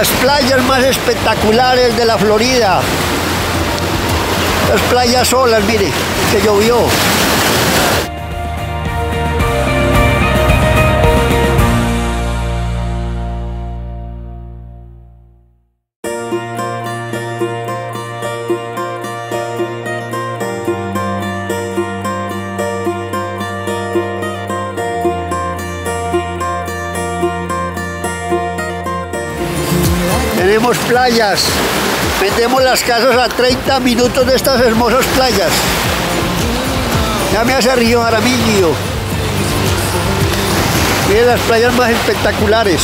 Las playas más espectaculares de la Florida. Las playas solas, mire, que llovió. Tenemos playas. Metemos las casas a 30 minutos de estas hermosas playas. Ya me hace río Aramillo. Miren las playas más espectaculares.